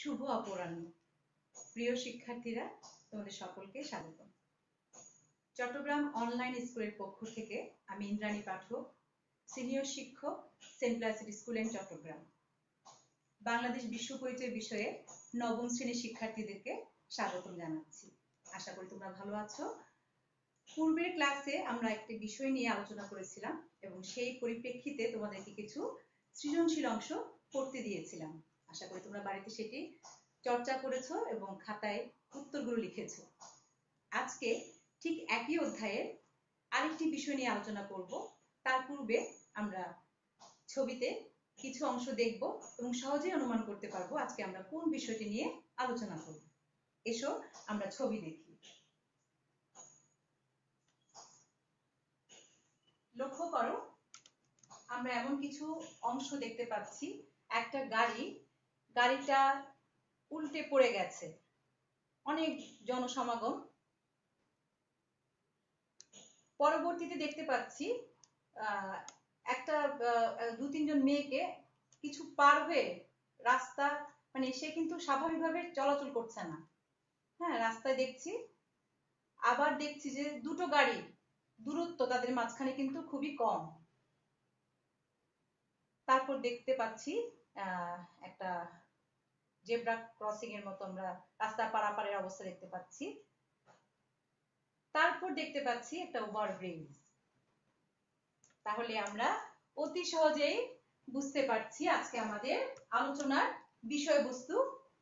শুভ অপরাহ্ন। প্রিয় শিক্ষার্থীরা, তোমাদের সকলকে স্বাগত। চট্টগ্রাম অনলাইন স্কুলের পক্ষ থেকে আমি ইন্দ্রাণী পাঠক সিনিয়র শিক্ষক Saint Placid school and Chattogram. Bangladesh বিশ্ব পরিচয় বিষয়ে নবম শ্রেণির শিক্ষার্থীদেরকে স্বাগতম জানাচ্ছি। আশা করি তোমরা ভালো আছো। পূর্বের ক্লাসে আমরা একটি বিষয় নিয়ে আলোচনা করেছিলাম এবং সেই পরিপ্রেক্ষিতে তোমাদেরকে কিছু সৃজনশীল অংশ করতে দিয়েছিলাম। আশা করি তোমরা বাড়িতে সেটি চর্চা করেছ এবং খাতায় উত্তরগুলো লিখেছো। আজকে ঠিক একই অধ্যায়ের আরেকটি বিষয় নিয়ে আলোচনা করব। তার পূর্বে আমরা ছবিতে কিছু অংশ দেখব এবং সহজেই অনুমান করতে পারব আজকে আমরা কোন বিষয়টি নিয়ে আলোচনা করব। এসো, আমরা ছবি দেখি। লক্ষ্য করো, আমরা এমন কিছু অংশ দেখতে পাচ্ছি। একটা গাড়ি গাড়িটা উল্টে পড়ে গেছে। অনেক জনসমাগম। পরবর্তীতে দেখতে পাচ্ছি একটা দু তিনজন মেয়েকে কিছু পার হয়ে রাস্তা মানে সে কিন্তু স্বাভাবিকভাবে চলাচল করছে না। হ্যাঁ রাস্তায় দেখছি। আবার দেখছি যে দুটো গাড়ি দূরত্ব তাদের মাঝখানে কিন্তু খুবই কম। তারপর দেখতে পাচ্ছি একটা জেব্রা ক্রসিং এর মতো আমরা রাস্তা পারাপারের অবস্থা দেখতে পাচ্ছি। তারপর দেখতে পাচ্ছি একটা ওভারব্রিজ। তাহলে আমরা অতি সহজেই বুঝতে পারছি আজকে আমাদের আলোচনার বিষয়বস্তু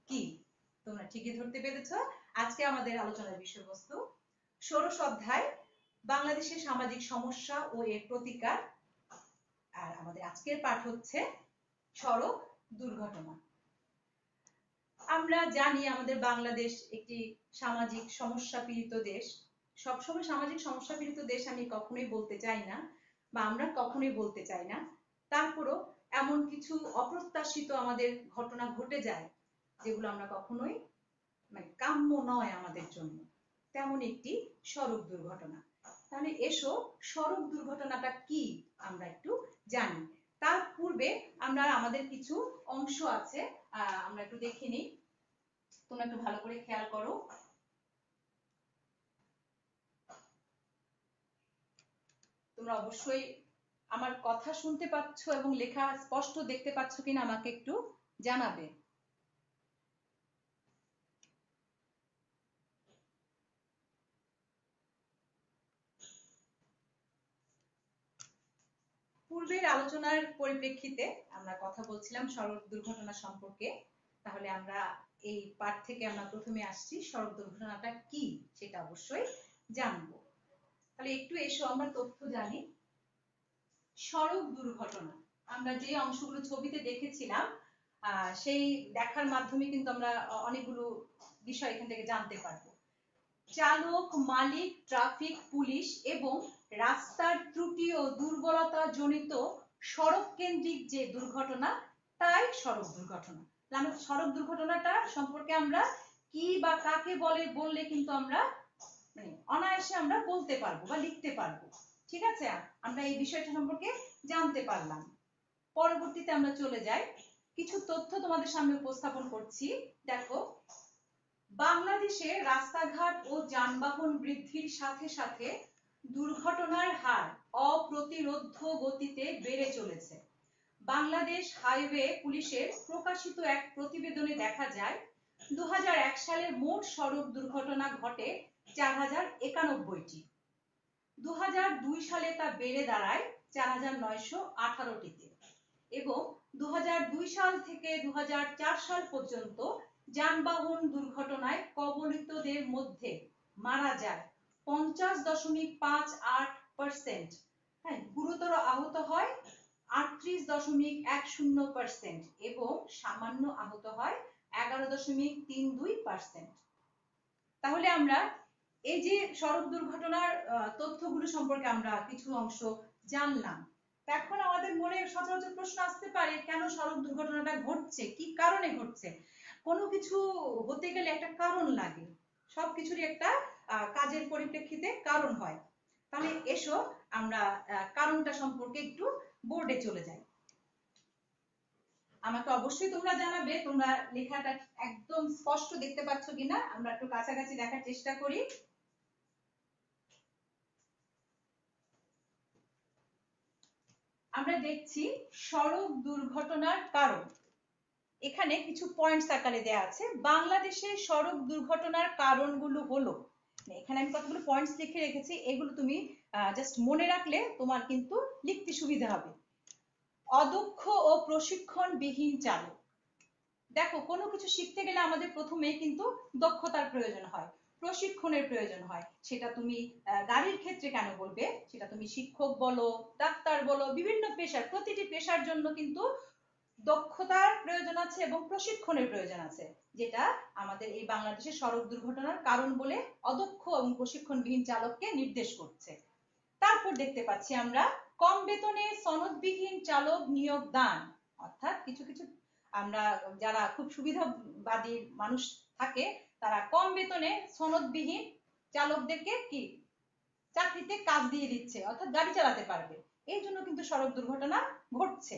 কি। তোমরা ঠিকই ধরতে পেরেছ, আজকে আমাদের আলোচনার বিষয়বস্তু ষোড়শ অধ্যায়, বাংলাদেশের সামাজিক সমস্যা ও এর প্রতিকার। আর আমাদের আজকের পাঠ হচ্ছে সড়ক দুর্ঘটনা। আমরা জানি আমাদের বাংলাদেশ একটি সামাজিক সমস্যা পীড়িত দেশ। সবসময় সামাজিক সমস্যা পীড়িত দেশ আমি কখনোই বলতে চাই না বা আমরা কখনোই বলতে চাই না। তারপরও এমন কিছু অপ্রত্যাশিত আমাদের ঘটনা ঘটে যায় যেগুলো আমরা কখনোই মানে কাম্য নয় আমাদের জন্য। তেমন একটি সড়ক দুর্ঘটনা। তাহলে এসো, সড়ক দুর্ঘটনাটা কি আমরা একটু জানি। তার পূর্বে আমরা আমাদের কিছু অংশ আছে আমরা একটু দেখে নিই। তোমরা একটু ভালো করে খেয়াল করো। তোমরা অবশ্যই আমার কথা শুনতে পাচ্ছ এবং লেখা স্পষ্ট দেখতে পাচ্ছ কিনা আমাকে একটু জানাবে। পূর্বের আলোচনার পরিপ্রেক্ষিতে আমরা কথা বলছিলাম সড়ক দুর্ঘটনা সম্পর্কে। তাহলে আমরা এই পাঠ থেকে আমরা প্রথমে আসছি, সড়ক দুর্ঘটনাটা কি সেটা অবশ্যই জানব। তাহলে একটু এসো, আমরা তথ্য জানি। সড়ক দুর্ঘটনা, আমরা যে অংশগুলো ছবিতে দেখেছিলাম সেই দেখার মাধ্যমে কিন্তু আমরা অনেকগুলো বিষয় এখান থেকে জানতে পারব। চালক, মালিক, ট্রাফিক, পুলিশ এবং রাস্তার ত্রুটি ও দুর্বলতা জনিত সড়ক কেন্দ্রিক যে দুর্ঘটনা, তাই সড়ক দুর্ঘটনা। আমরা সড়ক দুর্ঘটনাটা সম্পর্কে আমরা কি বা কাকে বলে, বললে কিন্তু আমরা মানে অনায়াসে আমরা বলতে পারব বা লিখতে পারব। ঠিক আছে? আমরা এই বিষয়টা সম্পর্কে জানতে পারলাম। পরবর্তীতে আমরা চলে যাই। কিছু তথ্য তোমাদের সামনে উপস্থাপন করছি। দেখো, বাংলাদেশে রাস্তাঘাট ও যানবাহন বৃদ্ধির সাথে সাথে দুর্ঘটনার হার অপ্রতিরোধ্য গতিতে বেড়ে চলেছে। বাংলাদেশ হাইওয়ে পুলিশের প্রকাশিত এক প্রতিবেদনে দেখা যায় দু সালে মোট সড়ক দুর্ঘটনা ঘটে চার হাজার একানব্বইটি। দু সালে তা বেড়ে দাঁড়ায় চার হাজার নয়শো আঠারোটিতে এবং দু হাজার দুই সাল থেকে দু হাজার চার সাল পর্যন্ত যানবাহন দুর্ঘটনায় কবলিতদের মধ্যে মারা যায় পঞ্চাশ দশমিক পাঁচ আট পার্সেন্ট হ্যাঁ গুরুতর আহত হয় আটত্রিশ দশমিক এক শূন্য পার্সেন্ট এবং সামান্য আহত হয় এগারো দশমিক তিন দুই পার্সেন্ট তাহলে আমরা এই যে সড়ক দুর্ঘটনার তথ্যগুলো সম্পর্কে আমরা কিছু অংশ জানলাম। এখন আমাদের মনে সচরাচর প্রশ্ন আসতে পারে, কেন সড়ক দুর্ঘটনাটা ঘটছে? কি কারণে ঘটছে? কোনো কিছু হতে গেলে একটা কারণ লাগে। সব কিছুরই একটা কাজের পরিপ্রেক্ষিতে কারণ হয়। তাহলে এসো আমরা কারণটা সম্পর্কে একটু বোর্ডে চলে যাই আমাকে অবশ্যই তোমরা জানাবে, তোমরা লেখাটা একদম স্পষ্ট দেখতে পাচ্ছ কিনা, আমরা একটু কাছাকাছি দেখার চেষ্টা করি। আমরা দেখছি সড়ক দুর্ঘটনার কারণ। এখানে কিছু পয়েন্টস আকারে দেয়া আছে। বাংলাদেশে সড়ক দুর্ঘটনার কারণগুলো হলো এখানে আমি কতগুলো পয়েন্টস লিখে রেখেছি, এগুলো তুমি জাস্ট মনে রাখলে তোমার কিন্তু লিখতে সুবিধা হবে। অদক্ষ ও প্রশিক্ষণবিহীন চালক। দেখো, কোনো কিছু শিখতে গেলে আমাদের প্রথমে কিন্তু দক্ষতার প্রয়োজন হয়, প্রশিক্ষণের প্রয়োজন হয়। সেটা তুমি গাড়ির ক্ষেত্রে কেন বলবে? সেটা তুমি শিক্ষক বলো, ডাক্তার বলো, বিভিন্ন পেশার, প্রতিটি পেশার জন্য কিন্তু দক্ষতার প্রয়োজন আছে এবং প্রশিক্ষণের প্রয়োজন আছে, যেটা আমাদের এই বাংলাদেশের সড়ক দুর্ঘটনার কারণ বলে অদক্ষ এবং প্রশিক্ষণবিহীন চালককে নির্দেশ করছে। তারপর দেখতে পাচ্ছি আমরা কম বেতনে সনদবিহীন চালক নিয়োগ দান, অর্থাৎ কিছু কিছু আমরা যারা খুব সুবিধাবাদী মানুষ থাকে, তারা কম বেতনে সনদবিহীন চালকদেরকে কি চাকরিতে কাজ দিয়ে দিচ্ছে, অর্থাৎ গাড়ি চালাতে পারবে। এই জন্য কিন্তু সড়ক দুর্ঘটনা ঘটছে।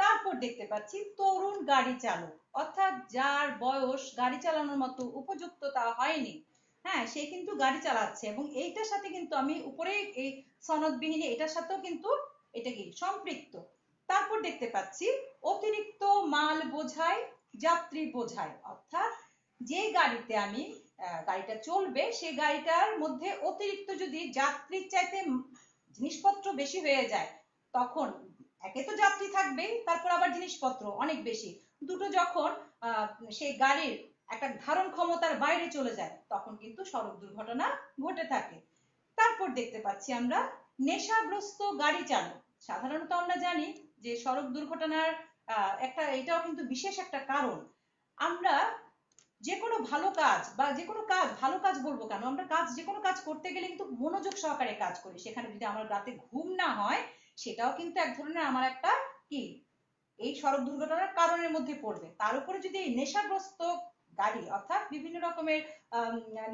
তারপর দেখতে পাচ্ছি তরুণ গাড়ি চালক। অর্থাৎ যার বয়স গাড়ি চালানোর মতো উপযুক্ততা হয়নি। হ্যাঁ সে কিন্তু গাড়ি চালাচ্ছে এবং এইটার সাথে কিন্তু আমি উপরে এই সনদবিহীন এটার সাথেও কিন্তু এটা কি সম্পৃক্ত। তারপর দেখতে পাচ্ছি অতিরিক্ত মাল বোঝায় যাত্রী বোঝায় অর্থাৎ যে গাড়িতে আমি গাড়িটা চলবে সেই গাড়িটার মধ্যে অতিরিক্ত যদি যাত্রীর চাইতে জিনিসপত্র বেশি হয়ে যায়, তখন একে তো যাত্রী থাকবেই, তারপর আবার জিনিসপত্র, অনেক বেশি। দুটো যখন সেই গাড়ির একটা ধারণ ক্ষমতার বাইরে চলে যায়, তখন কিন্তু সড়ক দুর্ঘটনা ঘটে থাকে। তারপর দেখতে পাচ্ছি আমরা, নেশাগ্রস্ত গাড়ি চালক। সাধারণত আমরা জানি যে সড়ক দুর্ঘটনার একটা, এটাও কিন্তু বিশেষ একটা কারণ। আমরা যে কোনো ভালো কাজ বা যে কোনো কাজ, ভালো কাজ বলব কেন? আমরা কাজ, যে কোনো কাজ করতে গেলে কিন্তু মনোযোগ সহকারে কাজ করি। সেখানে যদি আমার রাতে ঘুম না হয় সেটাও কিন্তু এক ধরনের আমার একটা কি এই সড়ক দুর্ঘটনার কারণের মধ্যে পড়বে। তার উপরে যদি এই নেশাগ্রস্ত গাড়ি অর্থাৎ বিভিন্ন রকমের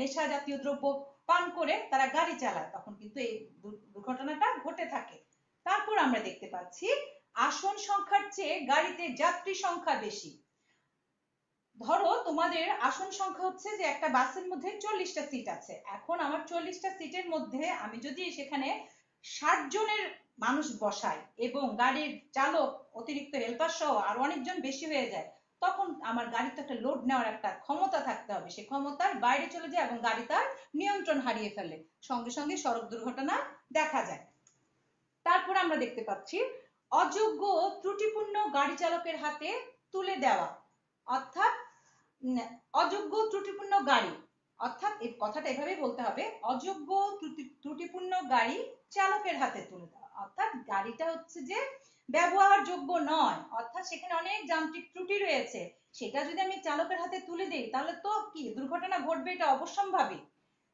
নেশা জাতীয় দ্রব্য পান করে তারা গাড়ি চালায়, তখন কিন্তু এই দুর্ঘটনাটা ঘটে থাকে। তারপর আমরা দেখতে পাচ্ছি, আসন সংখ্যার চেয়ে গাড়িতে যাত্রী সংখ্যা বেশি। ধরো তোমাদের আসন সংখ্যা হচ্ছে যে একটা বাসের মধ্যে চল্লিশটা সিট আছে। এখন আমার চল্লিশটা সিটের মধ্যে আমি যদি সেখানে ষাট জনের মানুষ বসাই এবং গাড়ির চালক, অতিরিক্ত হেল্পার সহ আর অনেকজন বেশি হয়ে যায়, তখন আমার গাড়ির তো একটা লোড নেওয়ার একটা ক্ষমতা থাকতে হবে। সেই ক্ষমতার বাইরে চলে যায় এবং গাড়ি তার নিয়ন্ত্রণ হারিয়ে ফেলে। সঙ্গে সঙ্গে সড়ক দুর্ঘটনা দেখা যায়। তারপর আমরা দেখতে পাচ্ছি, অযোগ্য ত্রুটিপূর্ণ গাড়ি চালকের হাতে তুলে দেওয়া। অর্থাৎ অযোগ্য ত্রুটিপূর্ণ গাড়ি, অর্থাৎ এই কথাটা এভাবেই বলতে হবে, অযোগ্য ত্রুটিপূর্ণ গাড়ি চালকের হাতে তুলে দেওয়া। অর্থাৎ গাড়িটা হচ্ছে যে ব্যবহারযোগ্য নয়, অর্থাৎ সেখানে অনেক যান্ত্রিক ত্রুটি রয়েছে। সেটা যদি আমি চালকের হাতে তুলে দিই, তাহলে তো কি দুর্ঘটনা ঘটবে এটা অবশ্যম্ভাবী।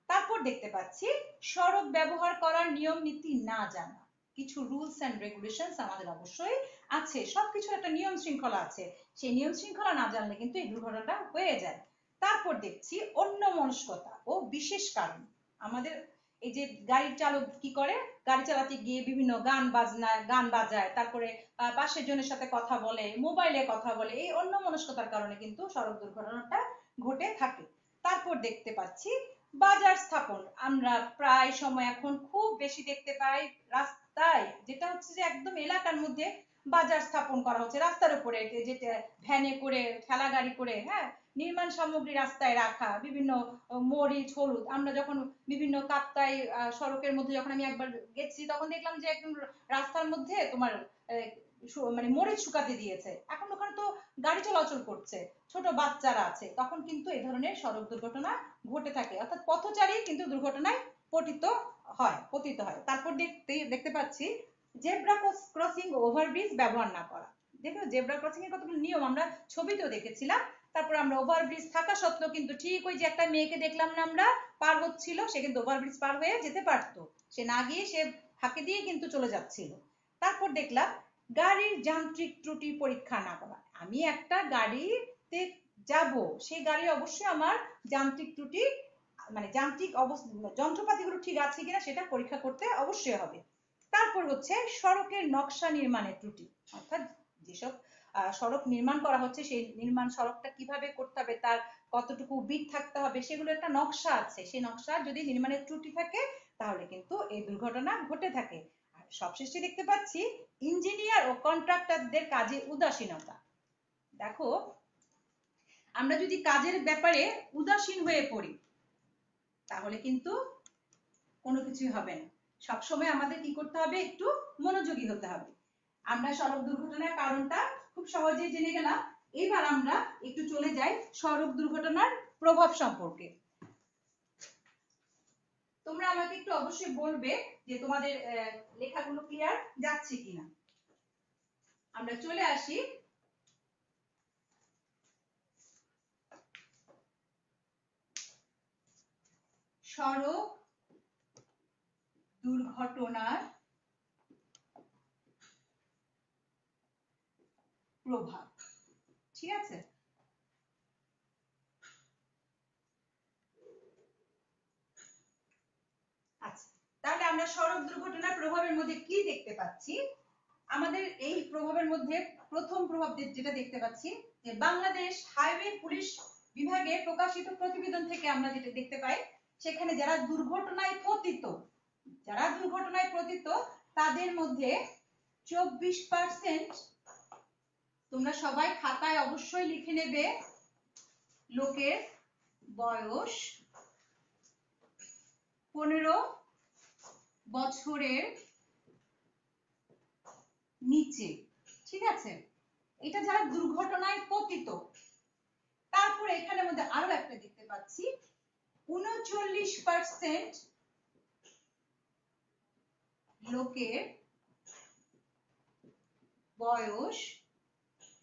তারপর দেখতে পাচ্ছি, সড়ক ব্যবহার করার নিয়ম নীতি না জানা। কিছু রুলস অ্যান্ড রেগুলেশনস আমাদের অবশ্যই আছে। সবকিছু একটা নিয়ম শৃঙ্খলা আছে। সেই নিয়ম শৃঙ্খলা না জানলে কিন্তু এই দুর্ঘটনাটা হয়ে যায়। তারপর দেখছি অন্য মনস্কতা ও বিশেষ কারণ। আমাদের এই যে গাড়ির চালক কি করে? গাড়ি চালাতে গিয়ে বিভিন্ন গান বাজনা, গান বাজায়, তারপরে পাশের জনের সাথে কথা বলে মোবাইলে কথা বলে, এই অন্য মনস্কতার কারণে কিন্তু সড়ক দুর্ঘটনাটা ঘটে থাকে। তারপর দেখতে পাচ্ছি, বাজার স্থাপন। আমরা প্রায় সময় এখন খুব বেশি দেখতে পাই রাস্তায়, যেটা হচ্ছে যে একদম এলাকার মধ্যে বাজার স্থাপন করা হচ্ছে। রাস্তার উপরে যেটা ভ্যানে করে ঠেলা গাড়ি করে হ্যাঁ? নির্মাণ সামগ্রী রাস্তায় রাখা, বিভিন্ন মরিচ, হলুদ, আমরা যখন বিভিন্ন কাপ্তাই সড়কের মধ্যে যখন আমি একবার গেছি, তখন দেখলাম যে একদম রাস্তার মধ্যে তোমার মানে মরিচ শুকাতে দিয়েছে। এখন ওখানে তো গাড়ি চলাচল করছে, ছোট বাচ্চারা আছে। তখন কিন্তু এই ধরনের সড়ক দুর্ঘটনা ঘটে থাকে। অর্থাৎ পথচারী কিন্তু দুর্ঘটনায় পতিত হয় পতিত হয়। তারপর দেখতে দেখতে পাচ্ছি, জেব্রা ক্রসিং ওভারব্রিজ ব্যবহার না করা। দেখো জেব্রা ক্রসিং এর কতগুলো নিয়ম আমরা ছবিতেও দেখেছিলাম। তারপর আমরা ওভারব্রিজ থাকা সত্ত্বেও কিন্তু ঠিক ওই যে একটা মেয়েকে দেখলাম না আমরা, পার হচ্ছিল, সে কিন্তু ওভারব্রিজ পার হয়ে যেতে পারতো। সে না গিয়ে সে ফাঁকে দিয়ে কিন্তু চলে যাচ্ছিল। তারপর দেখলাম গাড়ির যান্ত্রিক ত্রুটি পরীক্ষা না করা। আমি একটা গাড়িতে যাব, সেই গাড়ি অবশ্যই আমার যান্ত্রিক ত্রুটি মানে যান্ত্রিক অবস্থা, যন্ত্রপাতিগুলো ঠিক আছে কিনা সেটা পরীক্ষা করতে অবশ্যই হবে। তারপর হচ্ছে সড়কের নকশা নির্মাণের ত্রুটি, অর্থাৎ যেসব সড়ক নির্মাণ করা হচ্ছে, সেই নির্মাণ সড়কটা কীভাবে করতে হবে, তার কতটুকু বিট থাকতে হবে, সেগুলো একটা নকশা আছে। সেই নকশা যদি নির্মাণের ত্রুটি থাকে, তাহলে কিন্তু এই দুর্ঘটনা ঘটে থাকে। আর সবশেষে দেখতে পাচ্ছি ইঞ্জিনিয়ার ও কন্ট্রাক্টরদের কাজে উদাসীনতা। দেখো, আমরা যদি কাজের ব্যাপারে উদাসীন হয়ে পড়ি, তাহলে কিন্তু কোনো কিছুই হবে না। সবসময় আমাদের কি করতে হবে, একটু মনোযোগী হতে হবে। আমরা সড়ক দুর্ঘটনার কারণটা খুব সহজেই জেনে গেলাম। এবার আমরা একটু চলে যাই সড়ক দুর্ঘটনার প্রভাব সম্পর্কে। তোমরা আমাকে একটু অবশ্যই বলবে যে তোমাদের লেখাগুলো ক্লিয়ার যাচ্ছে কিনা। আমরা চলে আসি। সড়ক দুর্ঘটনার প্রভাব। ঠিক আছে? আচ্ছা তাহলে আমরা সড়ক দুর্ঘটনার প্রভাবের মধ্যে কি দেখতে পাচ্ছি? আমাদের এই প্রভাবের মধ্যে প্রথম প্রভাব যেটা দেখতে পাচ্ছি, যে বাংলাদেশ হাইওয়ে পুলিশ বিভাগে প্রকাশিত প্রতিবেদন থেকে আমরা যেটা দেখতে পাই, সেখানে যারা দুর্ঘটনায় পতিত, যারা দুর্ঘটনায় পতিত, তাদের মধ্যে চব্বিশ পার্সেন্ট তোমরা সবাই খাতায় অবশ্যই লিখে নেবে লোকের বয়স পনেরো বছরের নিচে, ঠিক আছে? এটা যারা দুর্ঘটনায় পতিত, তারপরে এখানের মধ্যে আরও একটা দেখতে পাচ্ছি। উনচল্লিশ পার্সেন্ট লোকের বয়স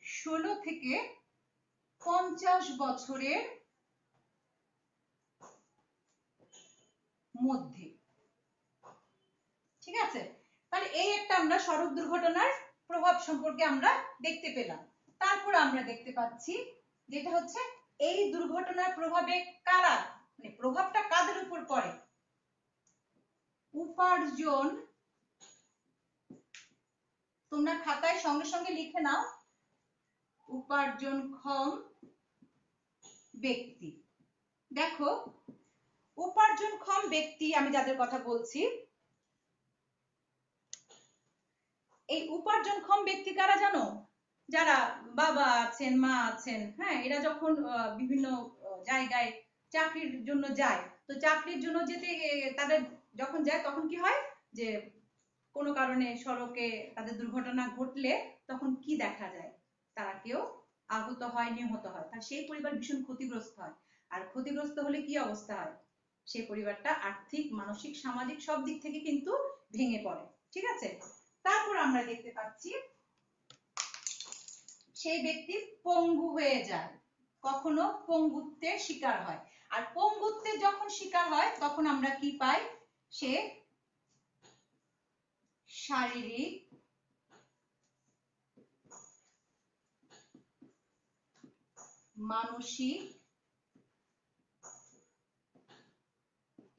ষোলো থেকে পঞ্চাশ বছরের মধ্যে। ঠিক আছে? তাহলে এই একটা আমরা সড়ক দুর্ঘটনার প্রভাব সম্পর্কে আমরা দেখতে পেলাম। তারপর আমরা দেখতে পাচ্ছি যেটা হচ্ছে এই দুর্ঘটনার প্রভাবে কারা মানে প্রভাবটা কাদের উপর পড়ে? উপার্জন। তোমরা খাতায় সঙ্গে সঙ্গে লিখে নাও। উপার্জনক্ষম ব্যক্তি। দেখো উপার্জনক্ষম ব্যক্তি, আমি যাদের কথা বলছি, এই উপার্জনক্ষম ব্যক্তি কারা জানো? যারা বাবা আছেন, মা আছেন হ্যাঁ এরা যখন বিভিন্ন জায়গায় চাকরির জন্য যায়, তো চাকরির জন্য যেতে তাদের যখন যায়, তখন কি হয়? যে কোনো কারণে সড়কে তাদের দুর্ঘটনা ঘটলে তখন কি দেখা যায়? তারা কেউ আহত হয়, নিহত হয়। তার সেই পরিবার ভীষণ ক্ষতিগ্রস্ত হয়। আর ক্ষতিগ্রস্ত হলে কি অবস্থা হয়? সেই পরিবারটা আর্থিক, মানসিক, সামাজিক সব দিক থেকে কিন্তু ভেঙে পড়ে। ঠিক আছে? তারপর আমরা দেখতে পাচ্ছি, সেই ব্যক্তি পঙ্গু হয়ে যায়। কখনো পঙ্গুত্বের শিকার হয়। আর পঙ্গুত্বের যখন শিকার হয়, তখন আমরা কি পাই? সে শারীরিক মানসিক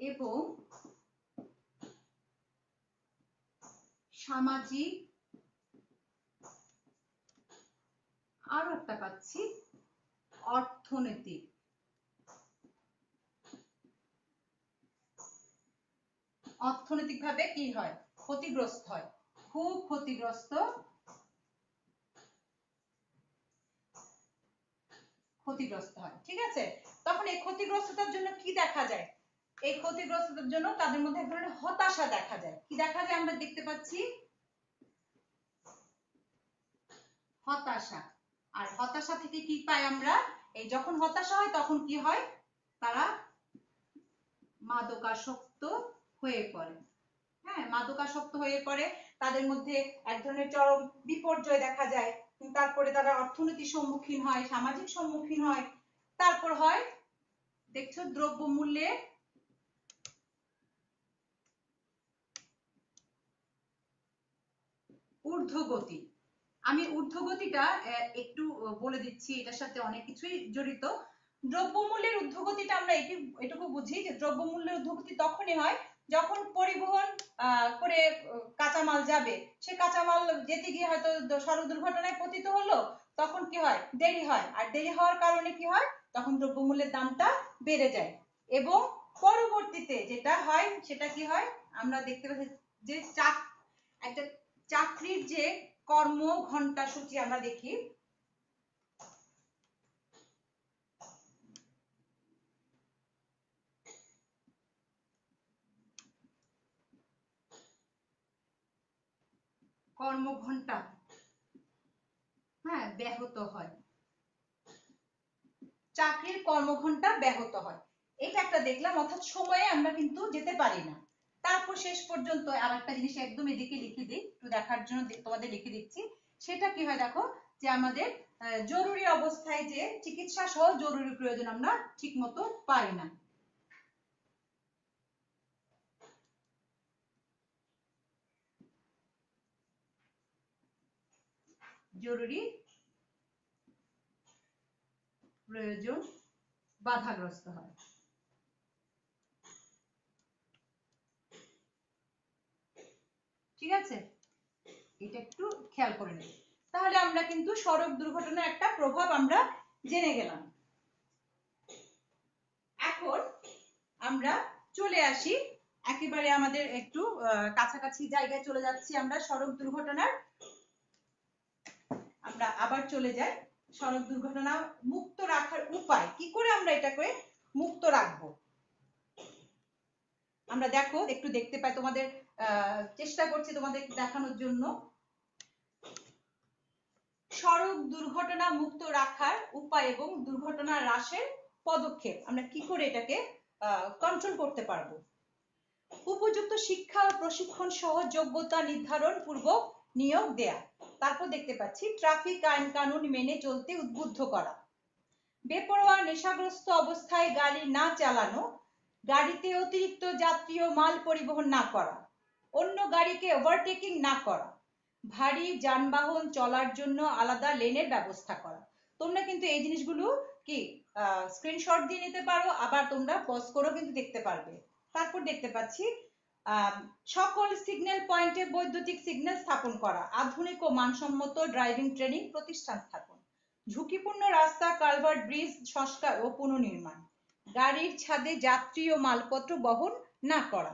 এবং সামাজিক আরও একটা পাচ্ছি অর্থনৈতিক। অর্থনৈতিকভাবে কি হয়? ক্ষতিগ্রস্ত হয়। খুব ক্ষতিগ্রস্ত ক্ষতিগ্রস্ত হয়, ঠিক আছে? তখন এই ক্ষতিগ্রস্ততার জন্য কি দেখা যায়? এই ক্ষতিগ্রস্ততার জন্য তাদের মধ্যে এক ধরনের হতাশা দেখা যায়। কি দেখা যায় আমরা দেখতে পাচ্ছি? হতাশা। আর হতাশা থেকে কি পাই আমরা? এই যখন হতাশা হয়, তখন কি হয়? তারা মাদকাসক্ত হয়ে পড়ে। হ্যাঁ মাদকাসক্ত হয়ে পড়ে। তাদের মধ্যে এক ধরনের চরম বিপর্যয় দেখা যায়। তারপরে তারা অর্থনীতির সম্মুখীন হয়, সামাজিক সম্মুখীন হয়। তারপর হয়, দেখছ দ্রব্যমূল্যের ঊর্ধ্বগতি। আমি ঊর্ধ্বগতিটা একটু বলে দিচ্ছি, এটার সাথে অনেক কিছুই জড়িত। দ্রব্যমূল্যের ঊর্ধ্বগতিটা আমরা এটুকু বুঝি যে দ্রব্যমূল্যের ঊর্ধ্বগতি তখনই হয় যখন পরিবহন করে কাঁচামাল যাবে, সে কাঁচামাল যেতে গিয়ে হয়তো সড়ক দুর্ঘটনায় পতিত হলো, তখন কি হয়? দেরি হয়। আর দেরি হওয়ার কারণে কি হয়? তখন দ্রব্যমূল্যের দামটা বেড়ে যায়। এবং পরবর্তীতে যেটা হয়, সেটা কি হয়? আমরা দেখতে পাচ্ছি যে চাক, একটা চাকরির যে কর্ম ঘণ্টা সূচি আমরা দেখি কর্মঘন্টা হ্যাঁ ব্যাহত হয়। চাকরির কর্মঘন্টা ব্যাহত হয়। এটা একটা দেখলাম, অর্থাৎ সময়ে আমরা কিন্তু যেতে পারি না। তারপর শেষ পর্যন্ত আর একটা জিনিস একদম এদিকে লিখে দিই, একটু দেখার জন্য তোমাদের লিখে দিচ্ছি। সেটা কি হয় দেখো, যে আমাদের জরুরি অবস্থায় যে চিকিৎসা সহ জরুরি প্রয়োজন আমরা ঠিক মতো পাই না। জরুরি প্রয়োজন, বাধাগ্রস্ত হয়। ঠিক আছে? এটা একটু খেয়াল করে নেব। তাহলে আমরা কিন্তু সড়ক দুর্ঘটনার একটা প্রভাব আমরা জেনে গেলাম। এখন আমরা চলে আসি। একেবারে আমাদের একটু কাছাকাছি জায়গায় চলে যাচ্ছি আমরা সড়ক দুর্ঘটনার। আমরা আবার চলে যাই। সড়ক দুর্ঘটনা মুক্ত রাখার উপায়, কি করে আমরা এটাকে মুক্ত রাখব? আমরা দেখো, একটু দেখতে পাই তোমাদের চেষ্টা করছি তোমাদের দেখানোর জন্য। সড়ক দুর্ঘটনা মুক্ত রাখার উপায় এবং দুর্ঘটনা হ্রাসের পদক্ষেপ, আমরা কি করে এটাকে কন্ট্রোল করতে পারব? উপযুক্ত শিক্ষা ও প্রশিক্ষণ সহ যোগ্যতা নির্ধারণ পূর্বক নিয়োগ দেয়া। তারপর দেখতে পাচ্ছি ট্রাফিক আইন কানুন মেনে চলতে উদ্বুদ্ধ করা। বেপরোয়া, নেশাগ্রস্ত অবস্থায় গাড়ি না চালানো, গাড়িতে অতিরিক্ত যাত্রী ও মাল পরিবহন না করা, অন্য গাড়িকে ওভারটেকিং না করা, ভারী যানবাহন চলার জন্য আলাদা লেনের ব্যবস্থা করা। তোমরা কিন্তু এই জিনিসগুলো কি স্ক্রিনশট দিয়ে নিতে পারো, আবার তোমরা পজ করেও কিন্তু দেখতে পারবে। তারপর দেখতে পাচ্ছি সকল সিগন্যাল পয়েন্টে বৈদ্যুতিক সিগন্যাল স্থাপন করা, আধুনিক ও মানসম্মত ড্রাইভিং ট্রেনিং প্রতিষ্ঠান স্থাপন। ঝুঁকিপূর্ণ রাস্তা কালভার্ট ব্রিজ সংস্কার ও পুনর্নির্মাণ। গাড়ির ছাদে যাত্রী ও মালপত্র বহন না করা।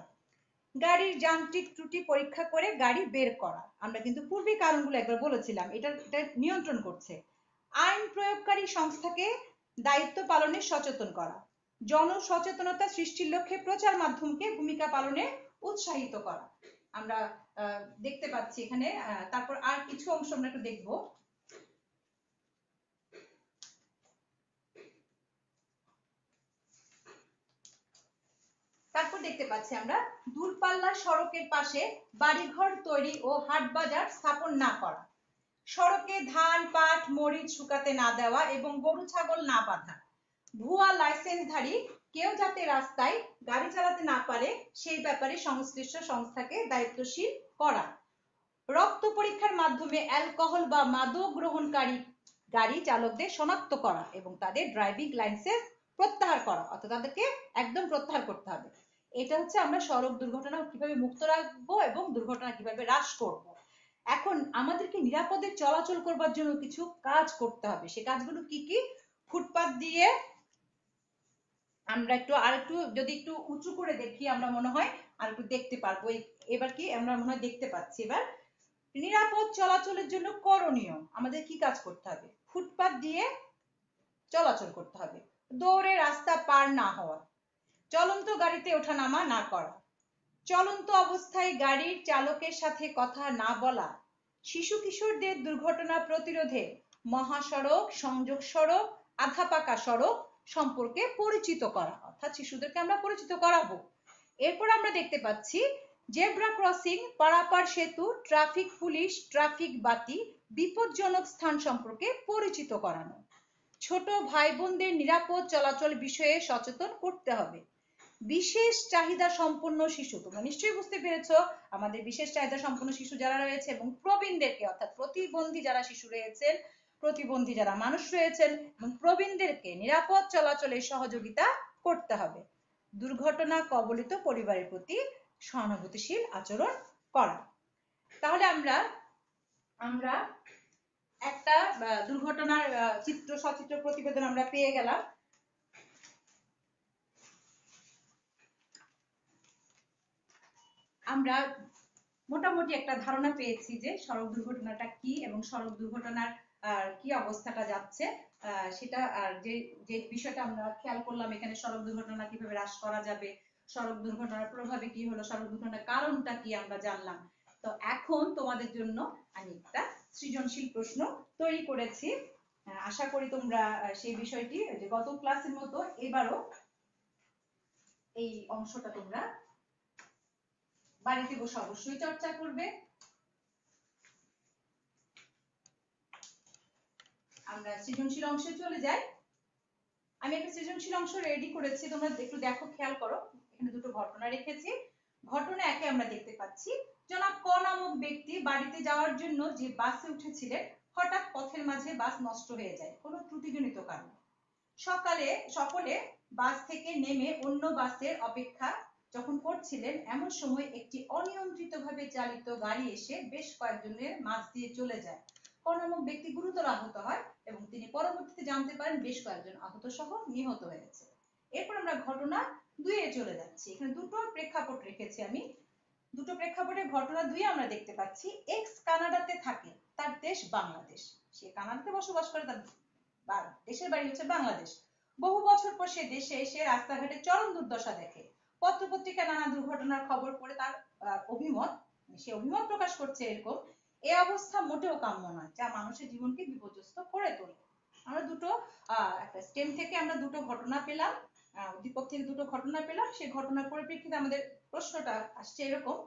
গাড়ির যান্ত্রিক ত্রুটি পরীক্ষা করে গাড়ি বের করা। আমরা কিন্তু পূর্বে কারণগুলো একবার বলেছিলাম, এটা এটা নিয়ন্ত্রণ করছে। আইন প্রয়োগকারী সংস্থাকে দায়িত্ব পালনে সচেতন করা। জনসচেতনতা সৃষ্টির লক্ষ্যে প্রচার মাধ্যমকে ভূমিকা পালনে উৎসাহিত করা। আমরা দেখতে পাচ্ছি এখানে তারপর আর কিছু অংশ আমরা একটু দেখব। তারপর দেখতে পাচ্ছি আমরা, দূরপাল্লার সড়কের পাশে বাড়িঘর তৈরি ও হাট বাজার স্থাপন না করা। সড়কে ধান, পাট, মরিচ শুকাতে না দেওয়া এবং গরু, ছাগল না বাঁধা। ভুয়া লাইসেন্সধারী কেউ যাতে রাস্তায় গাড়ি চালাতে না পারে, সেই ব্যাপারে সংশ্লিষ্ট সংস্থাকে দায়িত্বশীল করা। রক্ত পরীক্ষার মাধ্যমে অ্যালকোহল বা মাদক গ্রহণকারী গাড়ি চালকদের শনাক্ত করা এবং তাদের ড্রাইভিং লাইসেন্স প্রত্যাহার করা, অর্থাৎ তাদেরকে একদম প্রত্যাহার করতে হবে। এটা হচ্ছে আমরা সড়ক দুর্ঘটনা কীভাবে মুক্ত রাখব এবং দুর্ঘটনা কীভাবে হ্রাস করব। এখন আমাদেরকে নিরাপদে চলাচল করবার জন্য কিছু কাজ করতে হবে। সে কাজগুলো কি কি? ফুটপাত দিয়ে আমরা একটু আর একটু যদি একটু উঁচু করে দেখি আমরা মনে হয় আর একটু দেখতে পারব। এবার কি আমরা মনে হয় দেখতে পাচ্ছি। এবার নিরাপদ চলাচলের জন্য করণীয় আমাদের কি কাজ করতে হবে? ফুটপাত দিয়ে চলাচল করতে হবে। দৌড়ে রাস্তা পার না হওয়া, চলন্ত গাড়িতে ওঠা নামা না করা, চলন্ত অবস্থায় গাড়ির চালকের সাথে কথা না বলা, শিশু কিশোরদের দুর্ঘটনা প্রতিরোধে মহাসড়ক, সংযোগ সড়ক, আধা পাকা সড়ক সম্পর্কে পরিচিত করা, অর্থাৎ শিশুদেরকে আমরা পরিচিত করাবো। এরপর আমরা দেখতে পাচ্ছি, জেব্রা ক্রসিং, পারাপার সেতু, ট্রাফিক পুলিশ, ট্রাফিক বাতি, বিপজ্জনক স্থান সম্পর্কে পরিচিত করানো। ছোট ভাই বোনদের নিরাপদ চলাচল বিষয়ে সচেতন করতে হবে। বিশেষ চাহিদা সম্পন্ন শিশু, তোমরা নিশ্চয়ই বুঝতে পেরেছ, আমাদের বিশেষ চাহিদা সম্পন্ন শিশু যারা রয়েছে এবং প্রবীণদেরকে, অর্থাৎ প্রতিবন্ধী যারা শিশু রয়েছেন প্রতিবন্ধী যারা মানুষ রয়েছেন এবং প্রবীণদেরকে নিরাপদ চলাচলে সহযোগিতা করতে হবে। দুর্ঘটনা কবলিত পরিবারের প্রতি সহানুভূতিশীল আচরণ করা। তাহলে আমরা আমরা একটা দুর্ঘটনার চিত্র, সচিত্র প্রতিবেদন আমরা পেয়ে গেলাম। আমরা মোটামুটি একটা ধারণা পেয়েছি যে সড়ক দুর্ঘটনাটা কি এবং সড়ক দুর্ঘটনার আহ, কি অবস্থাটা যাচ্ছে সেটা আর যে যে বিষয়টা আমরা খেয়াল করলাম এখানে সড়ক দুর্ঘটনা কীভাবে হ্রাস করা যাবে সড়ক দুর্ঘটনার প্রভাবে কি হলো সড়ক দুর্ঘটনার কারণটা কি আমরা জানলাম। তো এখন তোমাদের জন্য আমি একটা সৃজনশীল প্রশ্ন তৈরি করেছি। আশা করি তোমরা সেই বিষয়টি যে গত ক্লাসের মতো এবারও এই অংশটা তোমরা বাড়িতে বসে অবশ্যই চর্চা করবে। আমরা সৃজনশীল অংশে চলে যাই। আমি একটা সৃজনশীল অংশ রেডি করেছি, তোমরা একটু দেখো, খেয়াল করো। এখানে দুটো ঘটনা রেখেছি। ঘটনা একে আমরা দেখতে পাচ্ছি। জনাব ক নামক ব্যক্তি বাড়িতে যাওয়ার জন্য যে বাসে উঠেছিলেন, হঠাৎ পথের মাঝে বাস নষ্ট হয়ে যায়। কোনো ত্রুটিজনিত কারণে। সকালে, সকলে বাস থেকে নেমে অন্য বাসের অপেক্ষা যখন করছিলেন, এমন সময় একটি অনিয়ন্ত্রিতভাবে চালিত গাড়ি এসে বেশ কয়েকজনের মাঝ দিয়ে চলে যায়। ক নামক ব্যক্তি গুরুতর আহত হয় এবং তিনি পরবর্তীতে জানতে পারেন বেশ কয়েকজন আহত সহ নিহত হয়েছে। এরপর আমরা ঘটনা দুইয়ে চলে যাচ্ছি। এখানে দুটো প্রেক্ষাপট রেখেছি আমি। দুটো প্রেক্ষাপটে ঘটনা দুই আমরা দেখতে পাচ্ছি। এক্স কানাডাতে থাকে, তার দেশ বাংলাদেশ। সে কানাডাতে বসবাস করে, তার দেশের বাড়ি হচ্ছে বাংলাদেশ। বহু বছর পর সে দেশে এসে রাস্তাঘাটে চরম দুর্দশা দেখে। পত্রপত্রিকায় নানা দুর্ঘটনার খবর পড়ে তার অভিমত সে অভিমত প্রকাশ করছে এরকম এ অবস্থা মোটেও কাম্য নয়, যা মানুষের জীবনকে বিপর্যস্ত করে তোলে। আমরা দুটো একটা স্টেম থেকে আমরা দুটো ঘটনা পেলাম উদ্দীপক থেকে দুটো ঘটনা পেলাম। সেই ঘটনার পরিপ্রেক্ষিতে আমাদের প্রশ্নটা আসছে এরকম,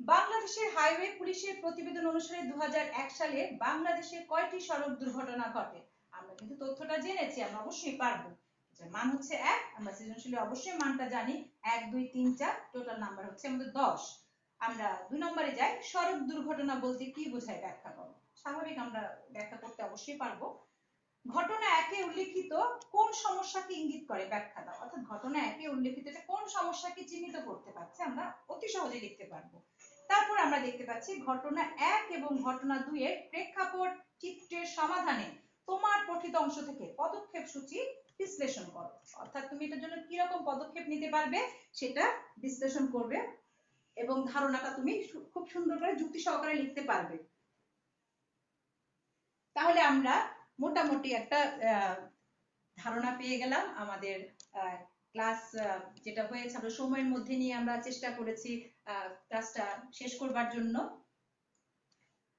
বাংলাদেশের হাইওয়ে পুলিশের প্রতিবেদন অনুসারে দু হাজার এক সালে বাংলাদেশে কয়টি সড়ক দুর্ঘটনা ঘটে? আমরা কিন্তু তথ্যটা জেনেছি, আমরা অবশ্যই পারব। যে মান হচ্ছে এক, আমরা সৃজনশীলে অবশ্যই মানটা জানি, এক, দুই, তিন, চার, টোটাল নাম্বার হচ্ছে আমাদের দশ। আমরা দুই নম্বরে যাই। সড়ক দুর্ঘটনা বলতে কি বোঝায় ব্যাখ্যা করো? স্বাভাবিক আমরা ব্যাখ্যা করতে অবশ্যই পারব। ঘটনা একে উল্লেখিত কোন সমস্যাকে ইঙ্গিত করে ব্যাখ্যা দাও অর্থাৎ ঘটনা একে উল্লেখিত এটা কোন সমস্যাকে চিহ্নিত করতে পারছে আমরা অতি সহজে লিখতে পারব। তারপর আমরা দেখতে পাচ্ছি ঘটনা এক এবং ঘটনা দুই এর প্রেক্ষাপট চিত্রের সমাধানে তোমার পঠিত অংশ থেকে পদক্ষেপ সূচি বিশ্লেষণ করো। অর্থাৎ তুমি এটার জন্য কি রকম পদক্ষেপ নিতে পারবে সেটা বিশ্লেষণ করবে এবং ধারণাটা তুমি খুব সুন্দর করে যুক্তি সহকারে লিখতে পারবে। তাহলে আমরা মোটামুটি একটা ধারণা পেয়ে গেলাম। আমাদের ক্লাস যেটা হয়েছে, আমরা সময়ের মধ্যে নিয়ে আমরা চেষ্টা করেছি ক্লাসটা শেষ করবার জন্য।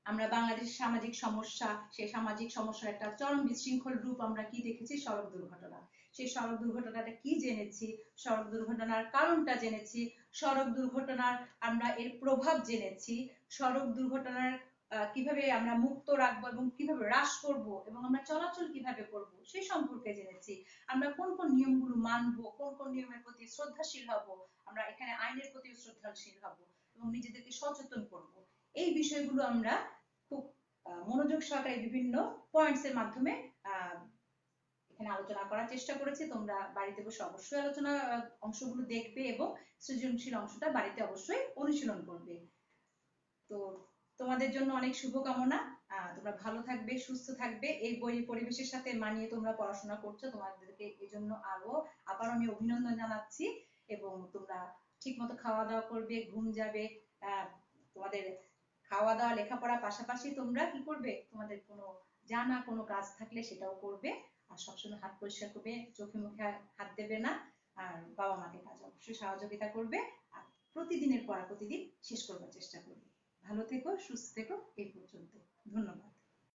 আমরা বাংলাদেশের সামাজিক সমস্যা সেই সামাজিক সমস্যার একটা চরম বিশৃঙ্খল রূপ আমরা কি দেখেছি, সড়ক দুর্ঘটনা। সেই সড়ক দুর্ঘটনাটা কি জেনেছি, সড়ক দুর্ঘটনার কারণটা জেনেছি, সড়ক দুর্ঘটনার আমরা এর প্রভাব জেনেছি, সড়ক দুর্ঘটনার কীভাবে আমরা মুক্ত রাখব এবং কীভাবে হ্রাস করব এবং আমরা চলাচল কীভাবে করব সেই সম্পর্কে জেনেছি। আমরা কোন কোন নিয়মগুলো মানবো, কোন কোন নিয়মের প্রতি শ্রদ্ধাশীল হব, আমরা এখানে আইনের প্রতি শ্রদ্ধাশীল হব এবং নিজেদেরকে সচেতন করব। এই বিষয়গুলো আমরা খুব মনোযোগ সহকারে বিভিন্ন পয়েন্টস এর মাধ্যমে এখানে আলোচনা করার চেষ্টা করেছি। তোমরা বাড়িতে বসে অবশ্যই আলোচনা অংশগুলো দেখবে এবং সৃজনশীল অংশটা বাড়িতে অবশ্যই অনুশীলন করবে। তো তোমাদের জন্য অনেক শুভকামনা। তোমরা ভালো থাকবে, সুস্থ থাকবে। এই বই পরিবেশের সাথে মানিয়ে তোমরা পড়াশোনা করছ। তোমাদেরকে এই জন্য আরও আবার আমি অভিনন্দন জানাচ্ছি এবং তোমরা ঠিক মতো খাওয়া দাওয়া করবে, ঘুম যাবে। তোমাদের খাওয়া দাওয়া লেখাপড়া পাশাপাশি তোমরা কি করবে? তোমাদের কোনো জানা কোনো কাজ থাকলে সেটাও করবে। আর সবসময় হাত পরিষ্কার করবে, চোখে মুখে হাত দেবে না, আর বাবা মাকে কাজ অবশ্যই সহযোগিতা করবে, আর প্রতিদিনের পড়া প্রতিদিন শেষ করবার চেষ্টা করবে। ভালো থেকো, সুস্থ থেকো, এই পর্যন্ত। ধন্যবাদ।